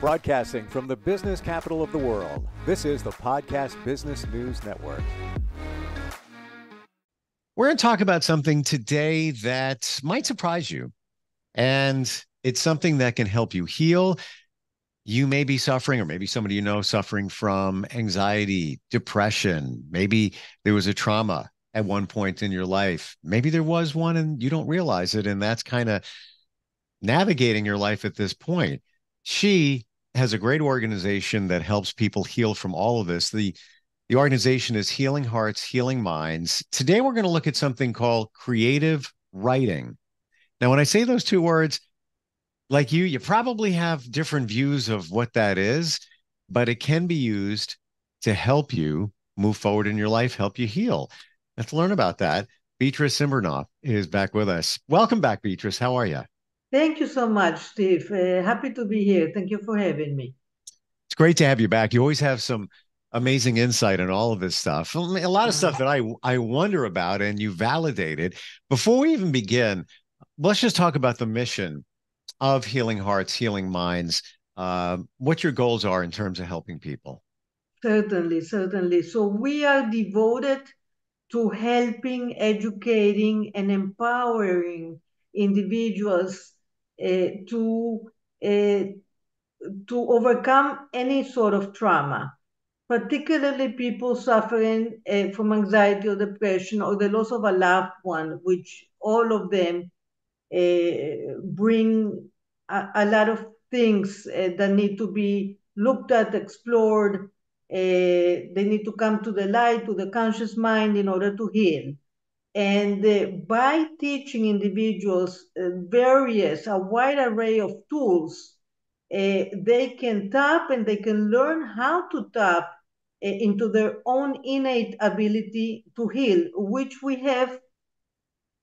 Broadcasting from the business capital of the world, this is the Podcast Business News Network. We're going to talk about something today that might surprise you. And it's something that can help you heal. You may be suffering, or maybe somebody you know suffering from anxiety, depression. Maybe there was a trauma at one point in your life. Maybe there was one and you don't realize it. And that's kind of navigating your life at this point. She has a great organization that helps people heal from all of this. The the organization is Healing Hearts, Healing Minds. Today we're going to look at something called creative writing. Now, when I say those two words, like you, you probably have different views of what that is, but it can be used to help you move forward in your life, help you heal. Let's learn about that. Beatriz Cymberknopf is back with us. Welcome back, Beatriz. How are you? Thank you so much, Steve. Uh, happy to be here. Thank you for having me. It's great to have you back. You always have some amazing insight on all of this stuff. A lot of stuff that I I wonder about, and you validated. Before we even begin, let's just talk about the mission of Healing Hearts, Healing Minds. Uh, what your goals are in terms of helping people. Certainly, certainly. So we are devoted to helping, educating, and empowering individuals to uh, to overcome any sort of trauma, particularly people suffering uh, from anxiety or depression or the loss of a loved one, which all of them bring a, a, lot of things that need to be looked at, explored. they need to come to the light, to the conscious mind in order to heal. And uh, by teaching individuals uh, various, a wide array of tools, uh, they can tap and they can learn how to tap uh, into their own innate ability to heal, which we have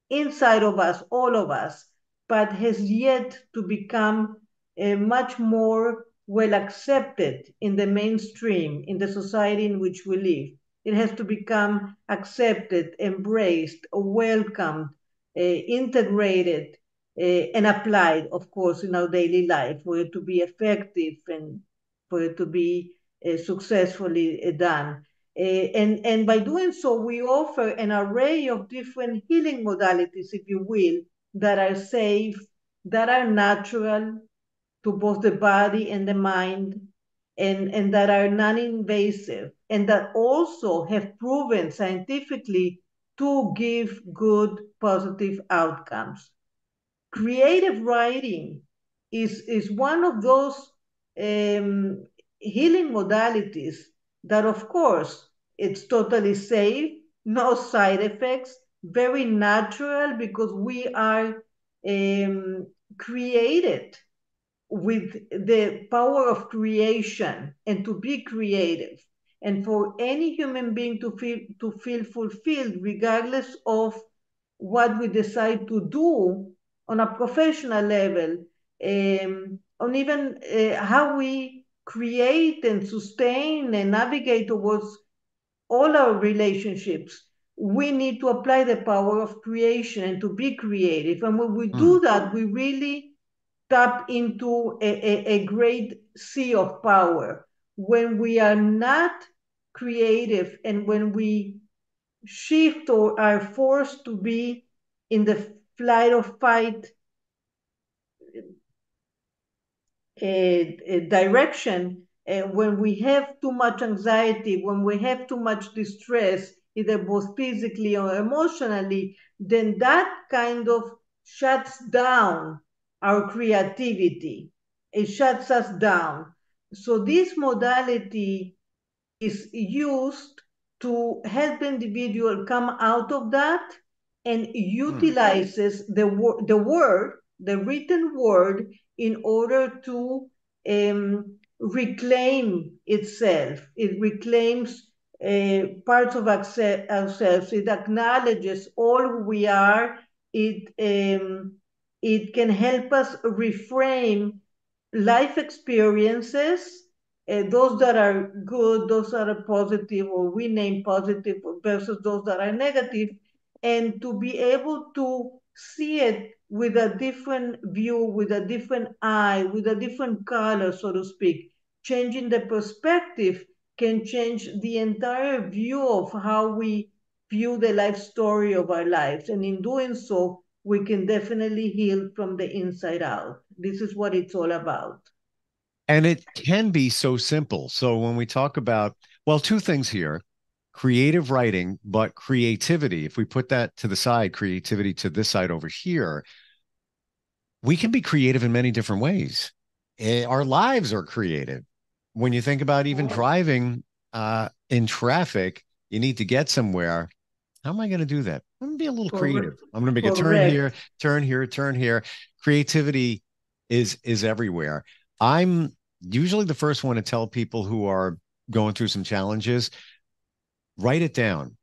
inside of us, all of us, but has yet to become uh, much more well accepted in the mainstream, in the society in which we live. It has to become accepted, embraced, welcomed, uh, integrated, uh, and applied, of course, in our daily life for it to be effective and for it to be uh, successfully done. and, and by doing so, we offer an array of different healing modalities, if you will, that are safe, that are natural to both the body and the mind, and, and that are non-invasive and that also have proven scientifically to give good positive outcomes. Creative writing is, is one of those um, healing modalities that, of course, it's totally safe, no side effects, very natural because we are um, created with the power of creation and to be creative and for any human being to feel to feel fulfilled regardless of what we decide to do on a professional level um, on even uh, how we create and sustain and navigate towards all our relationships we need to apply the power of creation and to be creative and when we mm. do that we really tap into a, a, a great sea of power. When we are not creative and when we shift or are forced to be in the flight or fight uh, direction, uh, when we have too much anxiety, when we have too much distress, either both physically or emotionally, then that kind of shuts down our creativity. It shuts us down. So this modality is used to help individual come out of that and utilizes mm. the, the word, the written word, in order to um, reclaim itself. It reclaims uh, parts of ourselves. It acknowledges all we are. It um, it can help us reframe life experiences, uh, those that are good, those that are positive, or we name positive versus those that are negative, and to be able to see it with a different view, with a different eye, with a different color, so to speak. Changing the perspective can change the entire view of how we view the life story of our lives. And in doing so, we can definitely heal from the inside out. This is what it's all about. And it can be so simple. So when we talk about, well, two things here creative writing, but creativity, if we put that to the side, creativity to this side over here, we can be creative in many different ways. Eh, our lives are creative. When you think about even driving uh, in traffic, you need to get somewhere. How am I going to do that? I'm going to be a little creative. I'm going to make a turn here, turn here, turn here. Creativity is is everywhere. I'm usually the first one to tell people who are going through some challenges write it down.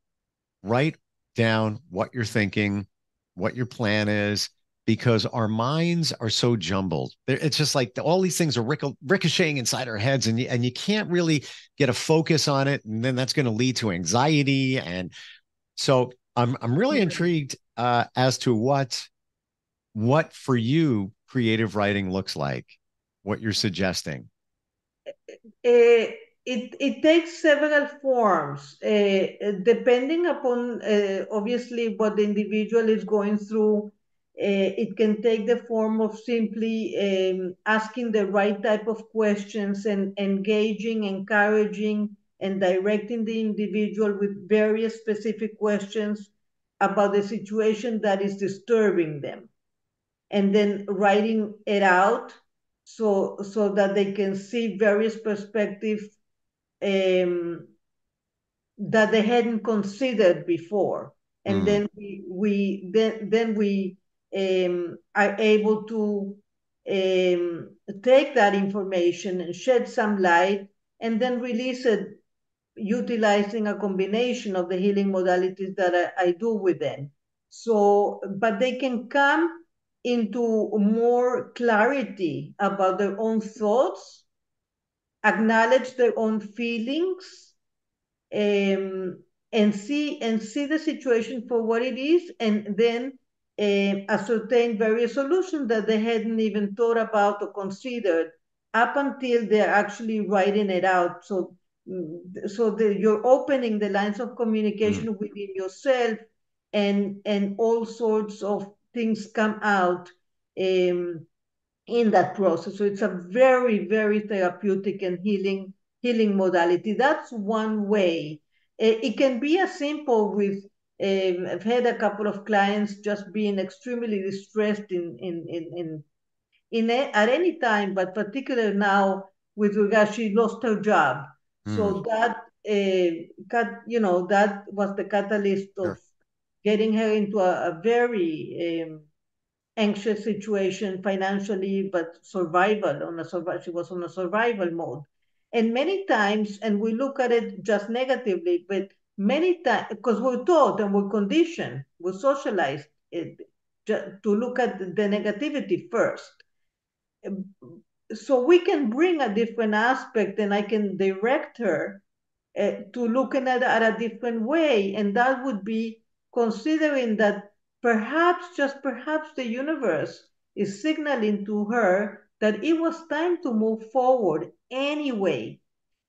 Write down what you're thinking, what your plan is, because our minds are so jumbled. It's just like all these things are ricocheting inside our heads, and you, and you can't really get a focus on it, and then that's going to lead to anxiety. And so I'm I'm really intrigued uh, as to what what for you creative writing looks like. What you're suggesting. Uh, it, it takes several forms uh, depending upon uh, obviously what the individual is going through uh, it can take the form of simply um, asking the right type of questions and engaging encouraging and directing the individual with various specific questions about the situation that is disturbing them and then writing it out so so that they can see various perspectives um, that they hadn't considered before, and mm. then we, we then then we um, are able to um, take that information and shed some light, and then release it utilizing a combination of the healing modalities that I, I do with them. So, but they can come into more clarity about their own thoughts acknowledge their own feelings um, and see and see the situation for what it is and then uh, ascertain various solutions that they hadn't even thought about or considered up until they're actually writing it out so so the, you're opening the lines of communication mm. within yourself and and all sorts of things come out um, in that process. So it's a very, very therapeutic and healing healing modality. That's one way. It can be as simple with. Um, I've had a couple of clients just being extremely distressed in in in in, in a, at any time, but particularly now with regard she lost her job. Mm. So that uh, cut, you know, that was the catalyst of. Getting her into a, a very um, anxious situation financially, but survival on a survival. She was on a survival mode, and many times, and we look at it just negatively, but many times because we're taught and we're conditioned, we're socialized it, to look at the negativity first. So we can bring a different aspect, and I can direct her uh, to looking at at a different way, and that would be considering that Perhaps, just perhaps, the universe is signaling to her that it was time to move forward anyway.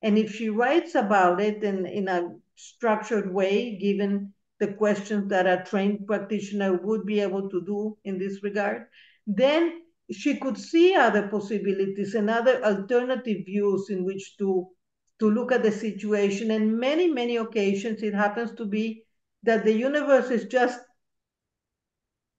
And if she writes about it in, in a structured way, given the questions that a trained practitioner would be able to do in this regard, then she could see other possibilities and other alternative views in which to to look at the situation. And many, many occasions it happens to be that the universe is just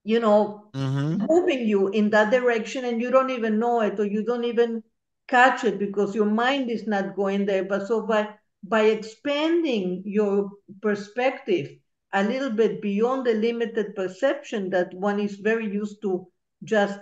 you know, mm-hmm. moving you in that direction and you don't even know it or you don't even catch it because your mind is not going there. But so by by expanding your perspective a little bit beyond the limited perception that one is very used to just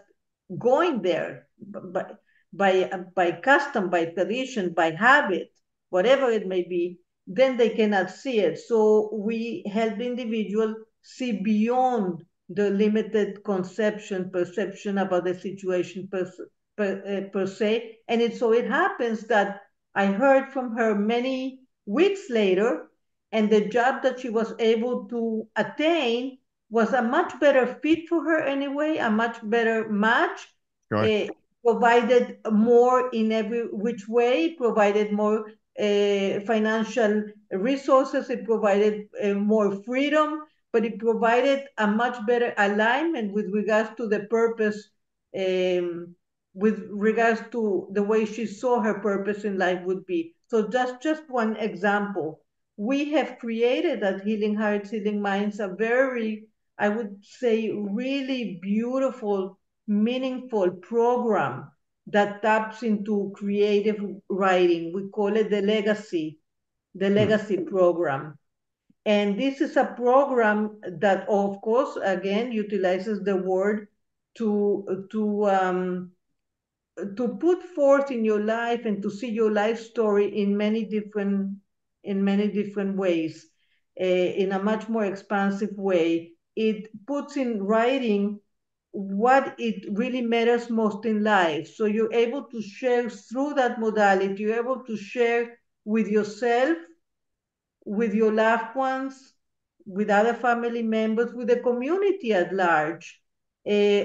going there by by by custom, by tradition, by habit, whatever it may be, then they cannot see it. So we help individual see beyond the limited conception, perception about the situation per, per, uh, per se. And it, so it happens that I heard from her many weeks later, and the job that she was able to attain was a much better fit for her anyway, a much better match. Sure. Uh, provided more in every which way, provided more financial resources, it provided uh, more freedom, but it provided a much better alignment with regards to the purpose, um, with regards to the way she saw her purpose in life would be. So just, just one example. We have created at Healing Hearts, Healing Minds a very, I would say, really beautiful, meaningful program that taps into creative writing. We call it the legacy, the hmm. legacy program. And this is a program that, of course, again, utilizes the word to, to, um, to put forth in your life and to see your life story in many different, in many different ways, uh, in a much more expansive way. It puts in writing what it really matters most in life. So you're able to share through that modality, you're able to share with yourself, with your loved ones, with other family members, with the community at large, uh,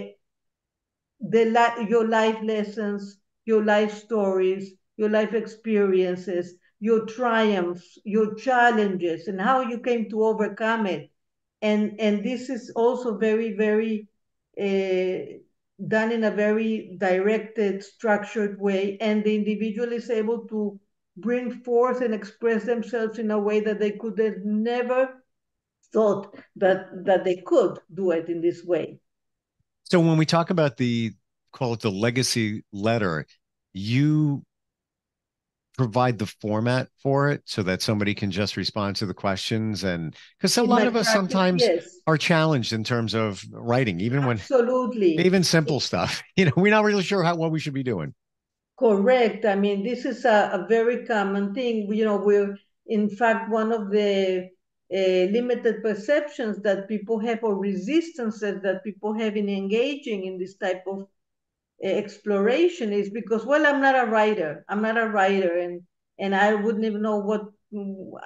the your life lessons, your life stories, your life experiences, your triumphs, your challenges, and how you came to overcome it. And, and this is also very, very Eh, done in a very directed, structured way, and the individual is able to bring forth and express themselves in a way that they could have never thought that that they could do it in this way. So when we talk about the call it the legacy letter, you provide the format for it so that somebody can just respond to the questions and because a in lot of us sometimes yes. are challenged in terms of writing even when absolutely. even simple stuff. You know we're not really sure how what we should be doing. Correct. I mean this is a, a very common thing. You know we're in fact one of the uh, limited perceptions that people have or resistances that people have in engaging in this type of exploration is because well i'm not a writer. I'm not a writer and and i wouldn't even know what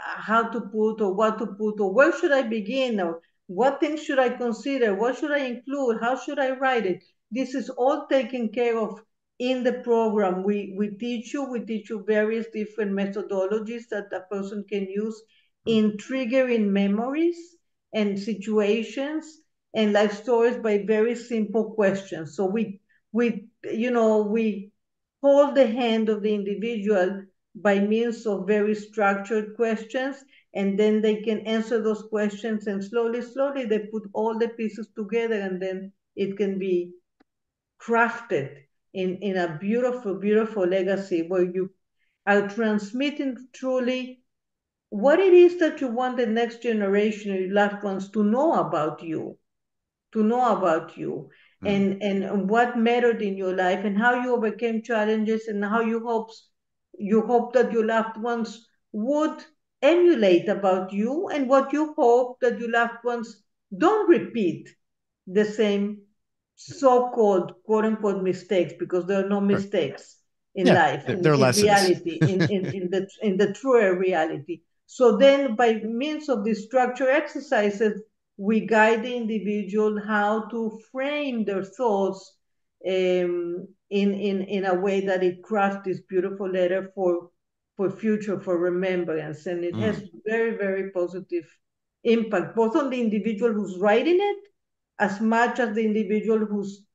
how to put or what to put or where should i begin or what things should i consider? What should i include? How should i write it? This is all taken care of in the program. We we teach you we teach you various different methodologies that a person can use in triggering memories and situations and life stories by very simple questions. So we we, you know, we hold the hand of the individual by means of very structured questions, and then they can answer those questions, and slowly, slowly, they put all the pieces together, and then it can be crafted in, in a beautiful, beautiful legacy where you are transmitting truly what it is that you want the next generation, your loved ones, to know about you, to know about you. And and what mattered in your life and how you overcame challenges and how you hopes you hope that your loved ones would emulate about you and what you hope that your loved ones don't repeat the same so-called quote-unquote mistakes because there are no mistakes in yeah, life in, in reality in, in, in the in the truer reality. So then by means of these structure exercises we guide the individual how to frame their thoughts um, in, in, in a way that it crafts this beautiful letter for, for future, for remembrance. And it mm. has very, very positive impact, both on the individual who's writing it, as much as the individual who's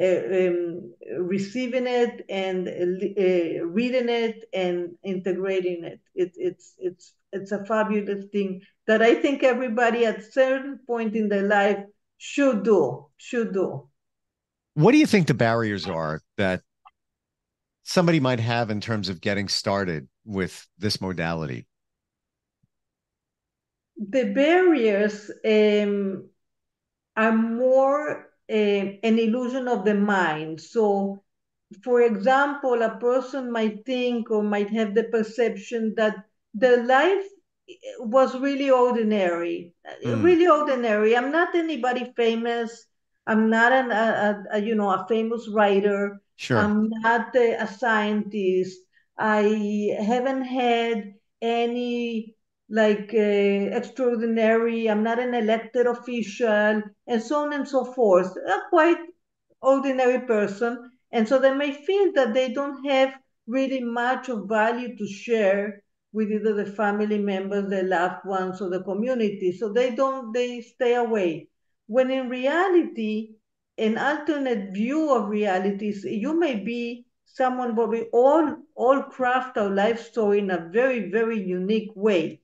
uh, um, receiving it and uh, reading it and integrating it. it. It's it's it's a fabulous thing that I think everybody at certain point in their life should do, should do. What do you think the barriers are that somebody might have in terms of getting started with this modality? The barriers um, are more uh, an illusion of the mind. So, for example, a person might think or might have the perception that the life was really ordinary, mm. really ordinary. I'm not anybody famous. I'm not an, a, a, you know a famous writer. Sure. I'm not a, a scientist. I haven't had any like uh, extraordinary, I'm not an elected official, and so on and so forth. A quite ordinary person. And so they may feel that they don't have really much of value to share with either the family members, the loved ones, or the community. So they don't, they stay away. When in reality, an alternate view of realities, you may be someone but we all all craft our life story in a very very unique way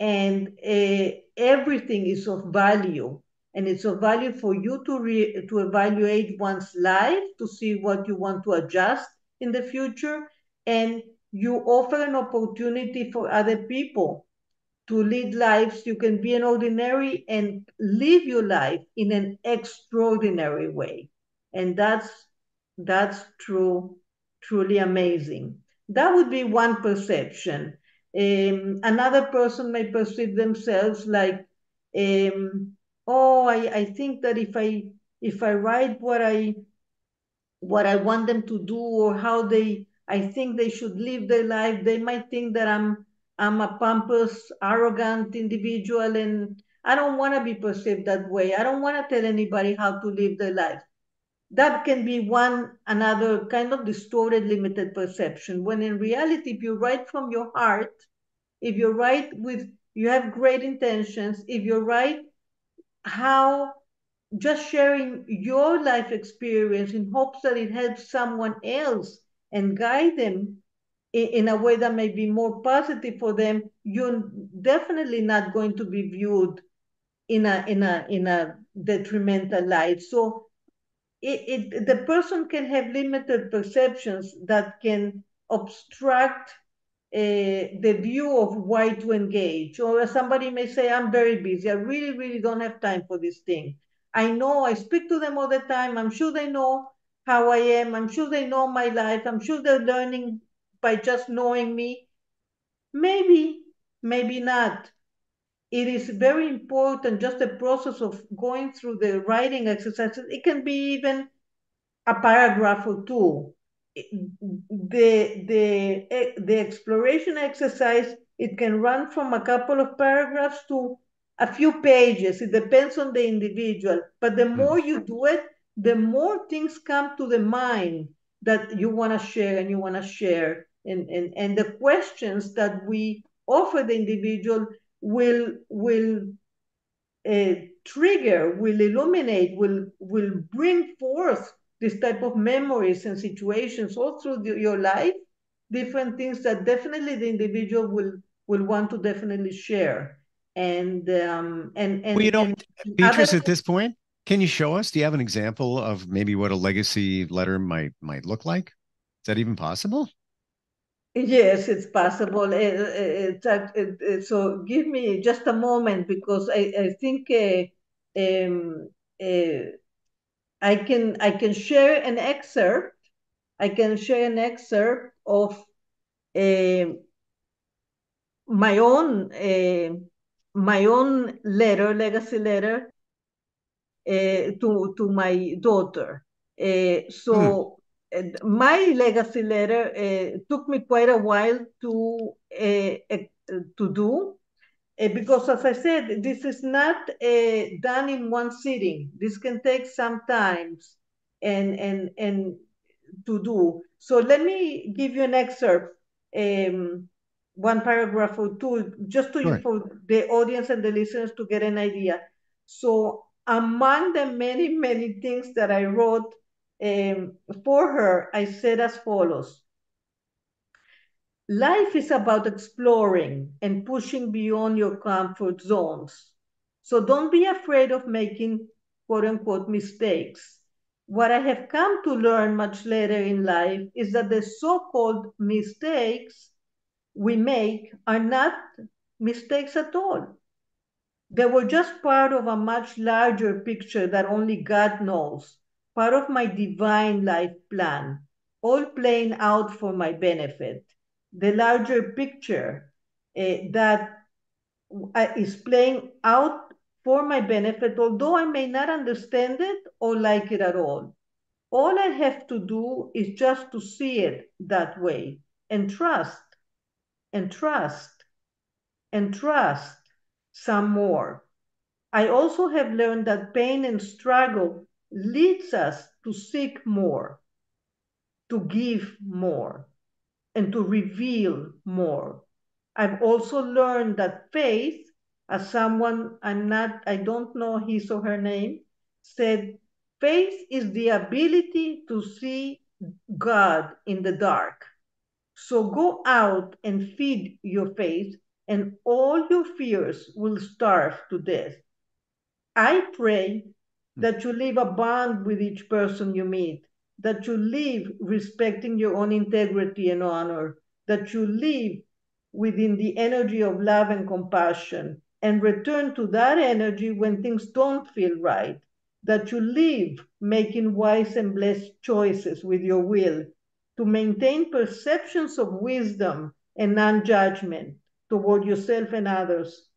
and uh, everything is of value and it's of value for you to re- to evaluate one's life to see what you want to adjust in the future and you offer an opportunity for other people to lead lives you can be an ordinary and live your life in an extraordinary way. And that's that's true truly amazing. That would be one perception. Um, another person may perceive themselves like um, oh I, I think that if i if i write what i what i want them to do or how they i think they should live their life. They might think that i'm i'm a pompous arrogant individual and i don't want to be perceived that way. I don't want to tell anybody how to live their life. That can be one another kind of distorted limited perception when in reality if you write from your heart if you write with you have great intentions if you write how just sharing your life experience in hopes that it helps someone else and guide them in, a way that may be more positive for them you're definitely not going to be viewed in a in a in a detrimental light so it, it, the person can have limited perceptions that can obstruct uh, the view of why to engage. Or somebody may say, I'm very busy. I really, really don't have time for this thing. I know I speak to them all the time. I'm sure they know how I am. I'm sure they know my life. I'm sure they're learning by just knowing me. Maybe, maybe not. It is very important, just the process of going through the writing exercises. It can be even a paragraph or two. The, the, the exploration exercise, it can run from a couple of paragraphs to a few pages. It depends on the individual. But the hmm. more you do it, the more things come to the mind that you want to share and you want to share. And, and, and the questions that we offer the individual will will uh, trigger, will illuminate, will will bring forth this type of memories and situations all through the, your life, different things that definitely the individual will will want to definitely share. And um and and well, you know, and Beatriz, other- at this point, can you show us? Do you have an example of maybe what a legacy letter might might look like? Is that even possible? Yes, it's possible. Uh, it- it- so give me just a moment because I, I think uh, um, uh, I can I can share an excerpt. I can share an excerpt of uh, my own my own letter, legacy letter to to my daughter. Uh, so uh, my legacy letter uh, took me quite a while to to do because, as I said, this is not uh, done in one sitting. This can take some times and and and to do. So let me give you an excerpt, um, one paragraph or two, just to Sure. for the audience and the listeners to get an idea. So among the many many things that I wrote um, for her, I said as follows. Life is about exploring and pushing beyond your comfort zones. So don't be afraid of making quote unquote mistakes. What I have come to learn much later in life is that the so called mistakes we make are not mistakes at all. They were just part of a much larger picture that only God knows, part of my divine life plan, all playing out for my benefit the larger picture uh, that uh, playing out for my benefit, although I may not understand it or like it at all. All I have to do is just to see it that way and trust and trust. and trust some more. I also have learned that pain and struggle leads us to seek more, to give more, and to reveal more. I've also learned that faith, as someone I'm not, I don't know his or her name, said, faith is the ability to see God in the dark. So go out and feed your faith, and all your fears will starve to death. I pray hmm. that you leave a bond with each person you meet, that you live respecting your own integrity and honor, that you live within the energy of love and compassion, and return to that energy when things don't feel right, that you live making wise and blessed choices with your will, to maintain perceptions of wisdom and non judgment toward yourself and others.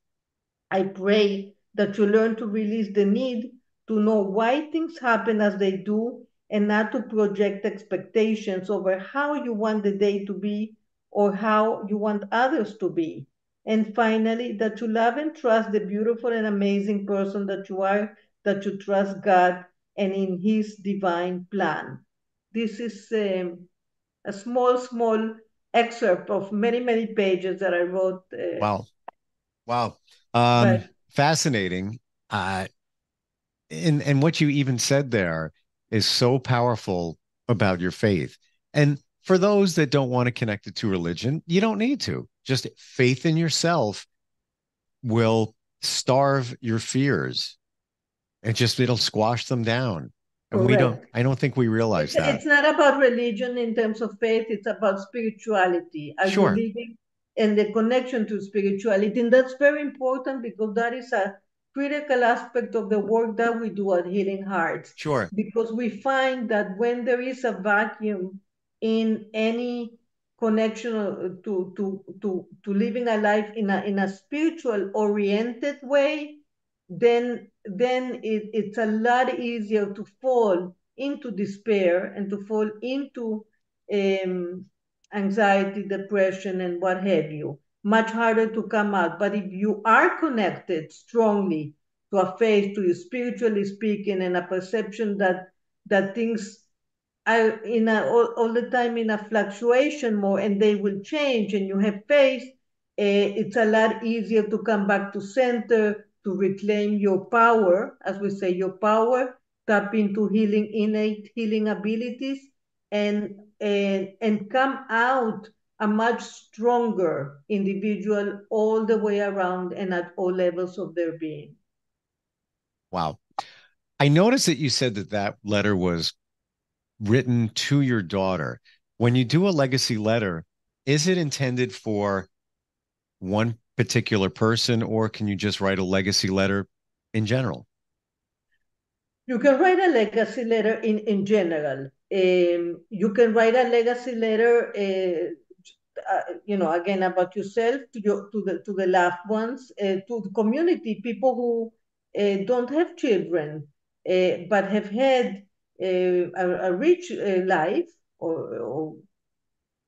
I pray that you learn to release the need to know why things happen as they do and not to project expectations over how you want the day to be or how you want others to be. And finally, that you love and trust the beautiful and amazing person that you are, that you trust God and in His divine plan. This is um, a small, small excerpt of many, many pages that I wrote. Uh, wow. Wow. Um, but, fascinating. Uh, and and what you even said there is so powerful about your faith. And for those that don't want to connect it to religion, you don't need to. Just faith in yourself will starve your fears. and just it'll squash them down. Correct. we don't I don't think we realize it's, that. It's not about religion in terms of faith, it's about spirituality. Are sure. and the connection to spirituality. And that's very important because that is a critical aspect of the work that we do at Healing Hearts. Sure. Because we find that when there is a vacuum in any connection uh, to to to to living a life in a in a spiritual oriented way, then then it, it's a lot easier to fall into despair and to fall into um, anxiety, depression, and what have you much harder to come out. But if you are connected strongly to a faith, to you spiritually speaking, and a perception that that things are in a, all, all the time in a fluctuation more, and they will change, and you have faith, uh, it's a lot easier to come back to center, to reclaim your power, as we say, your power, tap into healing innate healing abilities, and and and come out a much stronger individual all the way around and at all levels of their being. Wow. I noticed that you said that that letter was written to your daughter. When you do a legacy letter, is it intended for one particular person or can you just write a legacy letter in general? You can write a legacy letter in, in general. Um, you can write a legacy letter uh, uh, you know, again about yourself to your to the to the loved ones, uh, to the community, people who uh, don't have children uh, but have had uh, a, a, rich life or, or,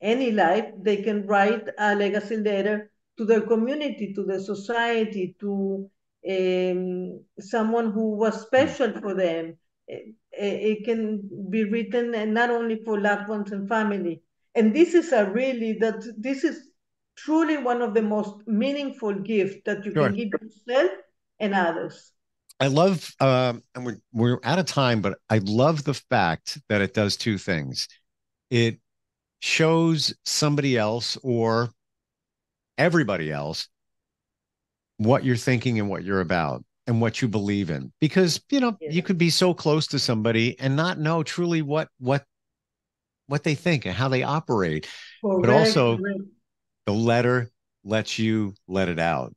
any life. They can write a legacy letter to their community, to the society, to um, someone who was special for them. It, it can be written and not only for loved ones and family, and this is a really that this is truly one of the most meaningful gifts that you sure. can give yourself and others. I love, uh, and we're, we're out of time, but I love the fact that it does two things. It shows somebody else or everybody else what you're thinking and what you're about and what you believe in because you know yeah. you could be so close to somebody and not know truly what what what they think and how they operate. But also, the letter lets you let it out.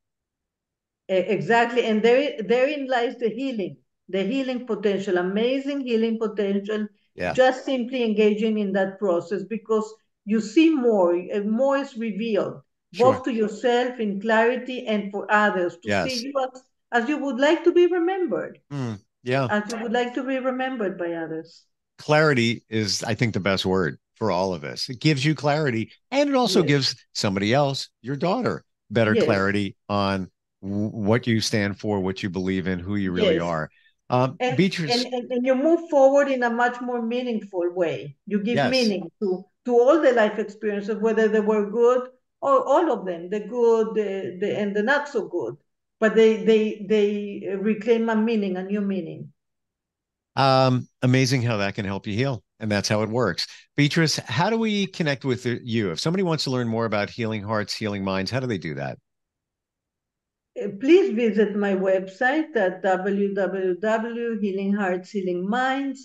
Exactly, and there therein lies the healing, the healing potential, amazing healing potential. Yeah. Just simply engaging in that process because you see more, and more is revealed, sure. both to yourself in clarity and for others to yes. see you as, as you would like to be remembered. Mm, yeah. As you would like to be remembered by others clarity is, I think, the best word for all of us. It gives you clarity and it also yes. gives somebody else, your daughter, better Yes. clarity on w- what you stand for, what you believe in, who you really are. Um, And, Beatriz, and, and, and you move forward in a much more meaningful way. You give Yes. meaning to, to all the life experiences, whether they were good or all of them, the good the, the, and the not so good. But they, they, they reclaim a meaning, a new meaning. um, amazing how that can help you heal. And that's how it works. Beatriz, how do we connect with you? If somebody wants to learn more about healing hearts, healing minds, how do they do that? Uh, Please visit my website at www.healingheartshealingminds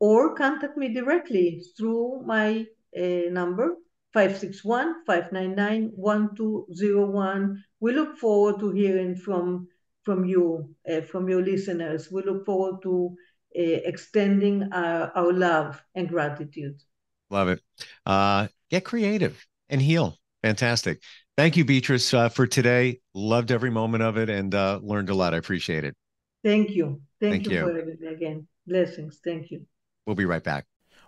or contact me directly through my uh, number 561-599-1201. We look forward to hearing from from you, uh, from your listeners. We look forward to uh, extending our, our love and gratitude. Love it. Uh, get creative and heal. Fantastic. Thank you, Beatriz, uh, for today. Loved every moment of it and uh, learned a lot. I appreciate it. Thank you. Thank, Thank you, you. for everything again. Blessings. Thank you. We'll be right back.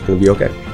going to be okay.